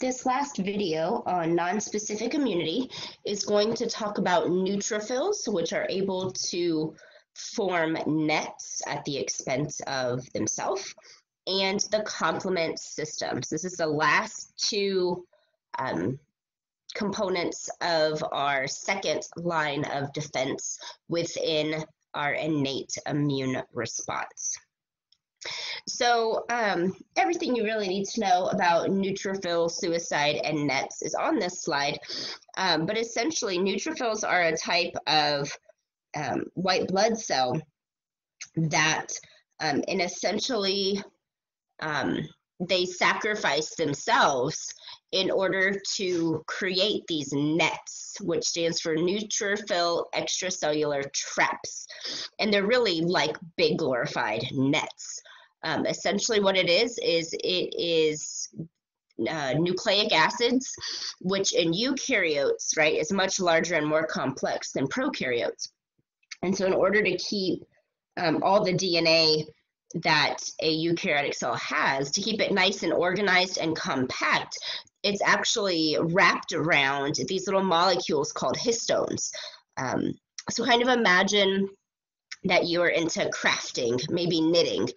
This last video on nonspecific immunity is going to talk about neutrophils, which are able to form nets at the expense of themselves, and the complement systems. This is the last two um, components of our second line of defense within our innate immune response. So um, everything you really need to know about neutrophil suicide and nets is on this slide. Um, but essentially, neutrophils are a type of um, white blood cell that, um, in essentially, um, they sacrifice themselves in order to create these nets, which stands for neutrophil extracellular traps. And they're really like big glorified nets. Um, essentially, what it is, is it is uh, nucleic acids, which in eukaryotes, right, is much larger and more complex than prokaryotes. And so, in order to keep um, all the DNA that a eukaryotic cell has, to keep it nice and organized and compact, it's actually wrapped around these little molecules called histones. Um, so, kind of imagine that you're into crafting, maybe knitting,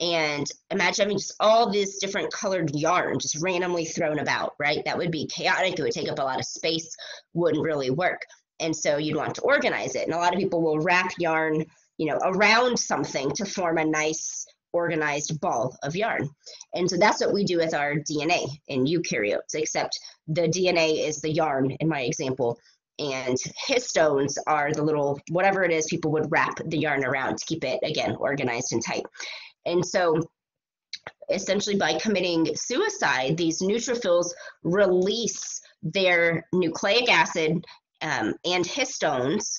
and imagine having just all this different colored yarn just randomly thrown about, right? That would be chaotic. It would take up a lot of space, wouldn't really work. And so you'd want to organize it. And a lot of people will wrap yarn, you know, around something to form a nice organized ball of yarn. And so that's what we do with our DNA in eukaryotes, except the DNA is the yarn in my example. And histones are the little, whatever it is, people would wrap the yarn around to keep it, again, organized and tight. And so essentially by committing suicide, these neutrophils release their nucleic acid um, and histones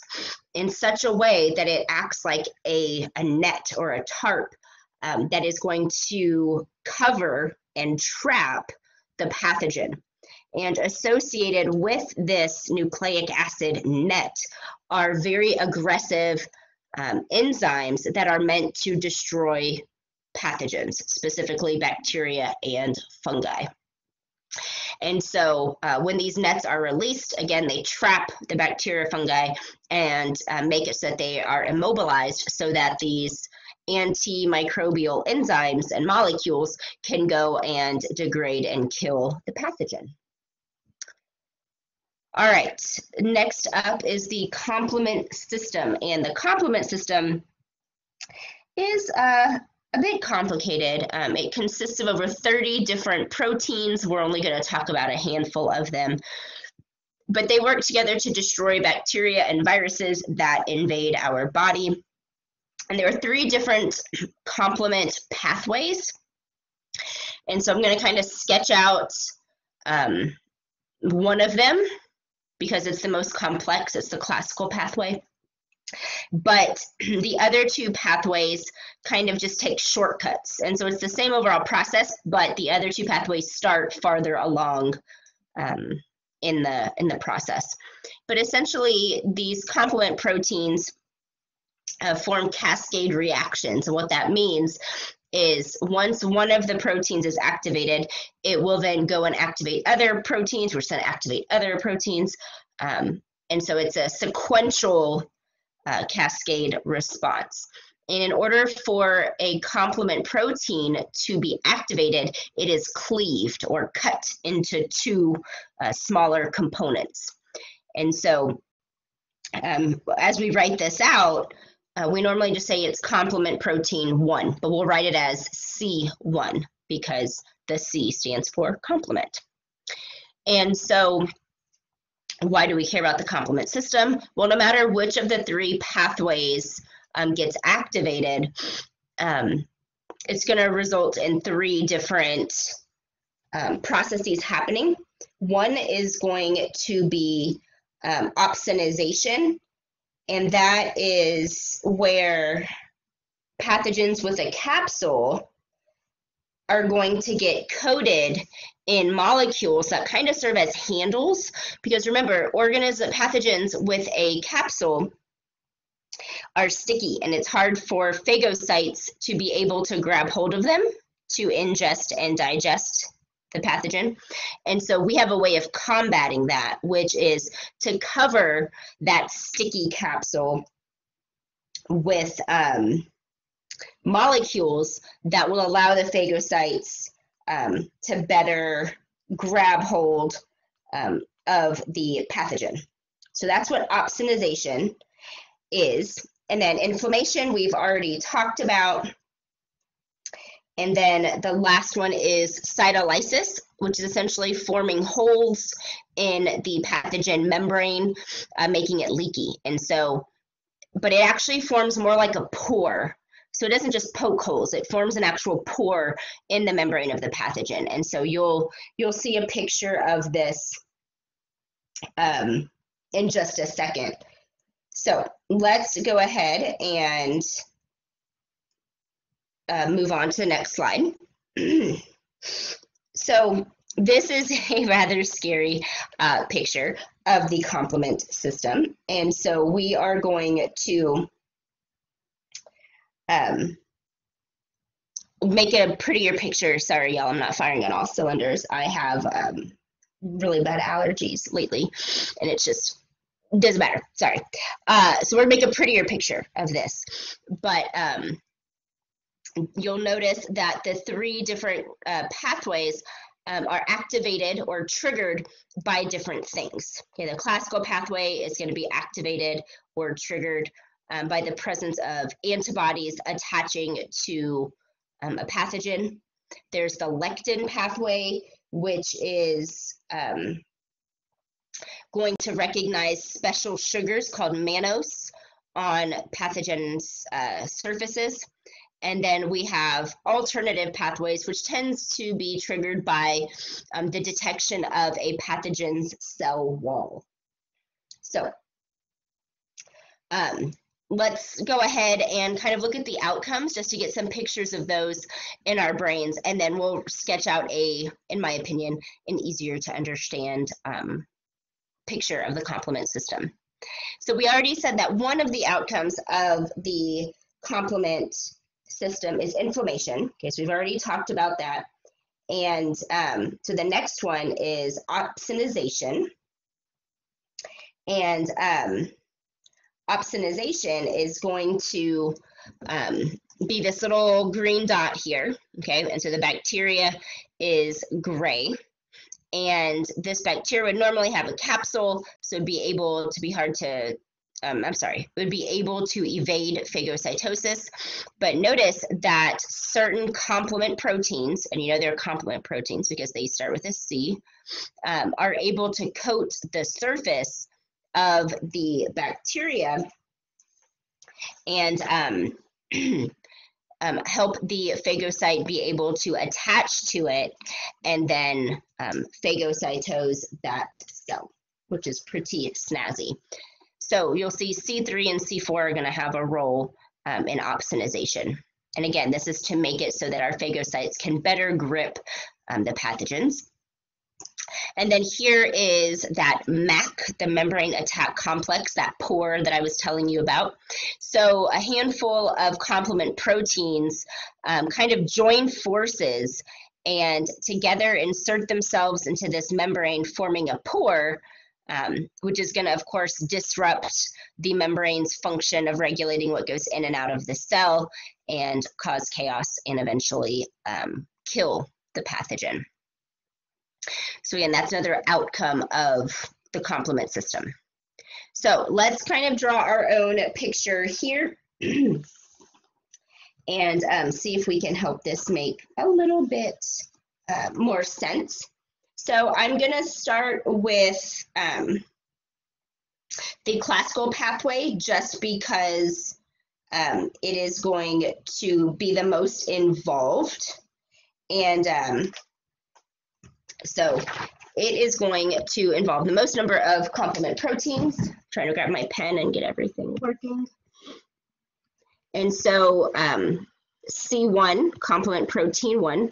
in such a way that it acts like a, a net or a tarp um, that is going to cover and trap the pathogen. And associated with this nucleic acid net are very aggressive um, enzymes that are meant to destroy pathogens, specifically bacteria and fungi. And so uh, when these nets are released, again, they trap the bacteria, fungi, and uh, make it so that they are immobilized so that these antimicrobial enzymes and molecules can go and degrade and kill the pathogen. All right, next up is the complement system. And the complement system is uh, a bit complicated. Um, it consists of over 30 different proteins. We're only going to talk about a handful of them. But they work together to destroy bacteria and viruses that invade our body. And there are three different complement pathways. And so I'm going to kind of sketch out um, one of them because it's the most complex. It's the classical pathway. But the other two pathways kind of just take shortcuts. And so it's the same overall process, but the other two pathways start farther along um, in the in the process. But essentially, these complement proteins uh, form cascade reactions. And what that means is once one of the proteins is activated, it will then go and activate other proteins, which then activate other proteins. Um, and so it's a sequential uh, cascade response. And in order for a complement protein to be activated, it is cleaved or cut into two uh, smaller components. And so um, as we write this out, uh, we normally just say it's complement protein 1, but we'll write it as C1 because the C stands for complement. And so why do we care about the complement system? Well, no matter which of the three pathways um, gets activated, um, it's going to result in three different um, processes happening. One is going to be um, opsonization, and that is where pathogens with a capsule are going to get coated in molecules that kind of serve as handles. Because remember organism pathogens with a capsule are sticky and it's hard for phagocytes to be able to grab hold of them to ingest and digest the pathogen. And so we have a way of combating that, which is to cover that sticky capsule with um, molecules that will allow the phagocytes um, to better grab hold um, of the pathogen. So that's what opsonization is. And then inflammation, we've already talked about. And then the last one is cytolysis, which is essentially forming holes in the pathogen membrane, uh, making it leaky. And so, but it actually forms more like a pore. So it doesn't just poke holes; it forms an actual pore in the membrane of the pathogen. And so you'll you'll see a picture of this um, in just a second. So let's go ahead and uh, move on to the next slide. so this is a rather scary uh, picture of the complement system. And so we are going to um, make a prettier picture. Sorry, y'all, I'm not firing on all cylinders. I have um, really bad allergies lately, and it's just doesn't matter. Sorry. Uh, so we're gonna make a prettier picture of this, but um, you'll notice that the three different uh, pathways um, are activated or triggered by different things. Okay, the classical pathway is going to be activated or triggered um, by the presence of antibodies attaching to um, a pathogen. There's the lectin pathway, which is um, going to recognize special sugars called mannose on pathogens uh, surfaces. And then we have alternative pathways, which tends to be triggered by um, the detection of a pathogen's cell wall. So um, let's go ahead and kind of look at the outcomes just to get some pictures of those in our brains. And then we'll sketch out a, in my opinion, an easier to understand um, picture of the complement system. So we already said that one of the outcomes of the complement system is inflammation. Okay, so we've already talked about that. And um, so the next one is opsonization. And um, opsonization is going to um, be this little green dot here, okay? And so the bacteria is gray. And this bacteria would normally have a capsule, so be able to be hard to, um, I'm sorry, would be able to evade phagocytosis. But notice that certain complement proteins, and you know they're complement proteins because they start with a C, um, are able to coat the surface of the bacteria and um, um, help the phagocyte be able to attach to it and then um, phagocytose that cell, which is pretty snazzy. So you'll see C3 and C4 are going to have a role um, in opsonization. And again, this is to make it so that our phagocytes can better grip um, the pathogens. And then here is that MAC, the membrane attack complex, that pore that I was telling you about. So a handful of complement proteins um, kind of join forces and together insert themselves into this membrane, forming a pore, um, which is going to, of course, disrupt the membrane's function of regulating what goes in and out of the cell and cause chaos and eventually um, kill the pathogen. So again, that's another outcome of the complement system. So let's kind of draw our own picture here and um, see if we can help this make a little bit uh, more sense. So I'm going to start with um, the classical pathway just because um, it is going to be the most involved. And um, so it is going to involve the most number of complement proteins. I'm trying to grab my pen and get everything working. And so um, C1, complement protein 1,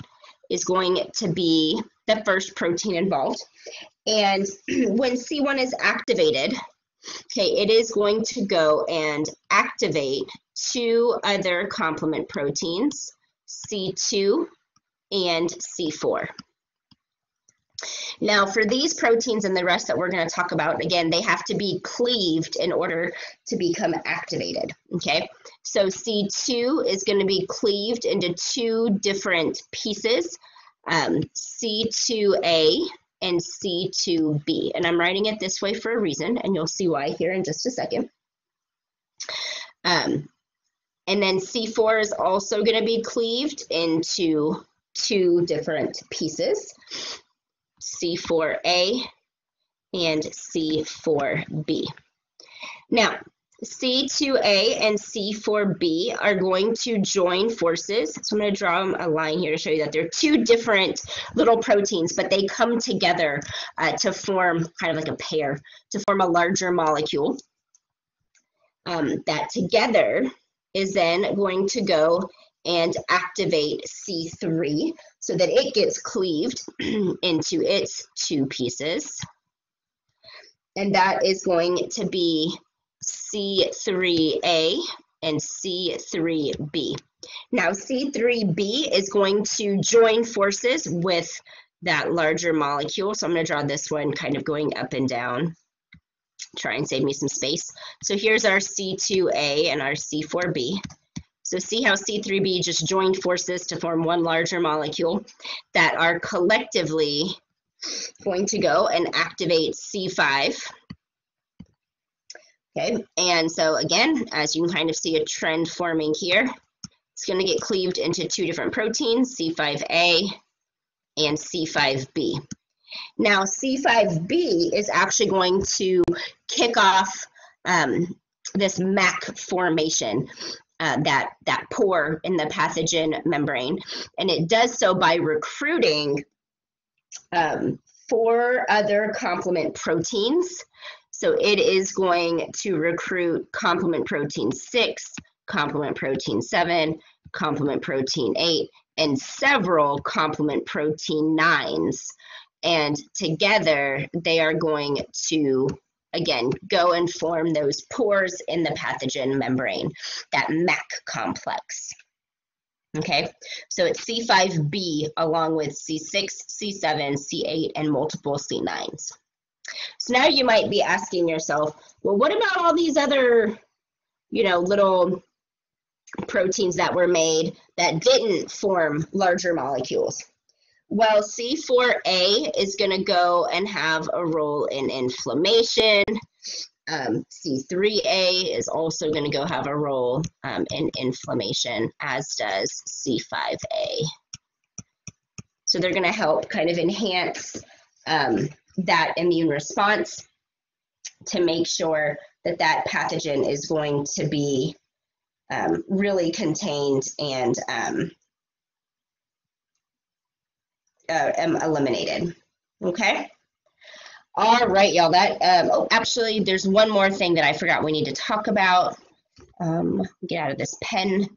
is going to be the first protein involved. And when C1 is activated, okay, it is going to go and activate two other complement proteins, C2 and C4. Now, for these proteins and the rest that we're going to talk about, again, they have to be cleaved in order to become activated, okay? So C2 is going to be cleaved into two different pieces, um, C2A and C2B. And I'm writing it this way for a reason, and you'll see why here in just a second. Um, and then C4 is also going to be cleaved into two different pieces. C4A and C4B. Now, C2A and C4B are going to join forces. So I'm going to draw a line here to show you that they're two different little proteins, but they come together uh, to form kind of like a pair, to form a larger molecule. Um, that together is then going to go and activate C3 so that it gets cleaved into its two pieces. And that is going to be C3A and C3B. Now C3B is going to join forces with that larger molecule. So I'm going to draw this one kind of going up and down. Try and save me some space. So here's our C2A and our C4B. So see how C3b just joined forces to form one larger molecule that are collectively going to go and activate C5. Okay, and so again, as you can kind of see a trend forming here, it's going to get cleaved into two different proteins, C5a and C5b. Now, C5b is actually going to kick off um, this MAC formation uh, that that pore in the pathogen membrane, and it does so by recruiting um, four other complement proteins. So it is going to recruit complement protein six, complement protein seven, complement protein eight, and several complement protein nines. And together they are going to again, go and form those pores in the pathogen membrane, that MAC complex. Okay, so it's C5b along with C6, C7, C8, and multiple C9s. So now you might be asking yourself, well, what about all these other, you know, little proteins that were made that didn't form larger molecules? Well, C4A is going to go and have a role in inflammation. Um, C3A is also going to go have a role um, in inflammation, as does C5A. So they're going to help kind of enhance um, that immune response to make sure that that pathogen is going to be um, really contained and um, uh, eliminated. Okay. All right, y'all. That um, oh, actually, there's one more thing that I forgot we need to talk about. Um, get out of this pen.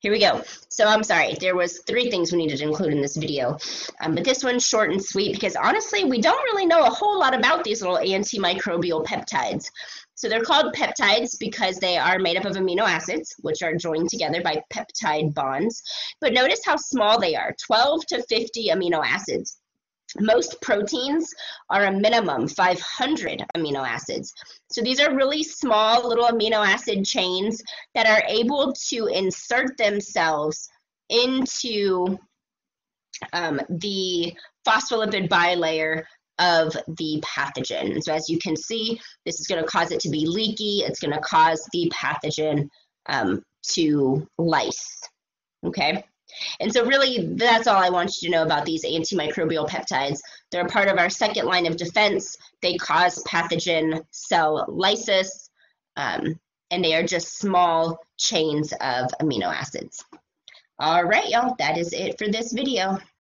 Here we go. So I'm sorry, there was three things we needed to include in this video, um, but this one's short and sweet because honestly, we don't really know a whole lot about these little antimicrobial peptides. So they're called peptides because they are made up of amino acids, which are joined together by peptide bonds. But notice how small they are, 12 to 50 amino acids. Most proteins are a minimum 500 amino acids. So these are really small little amino acid chains that are able to insert themselves into um, the phospholipid bilayer of the pathogen. So as you can see, this is going to cause it to be leaky. It's going to cause the pathogen um, to lyse. Okay. And so really, that's all I want you to know about these antimicrobial peptides. They're part of our second line of defense. They cause pathogen cell lysis, um, and they are just small chains of amino acids. All right, y'all, that is it for this video.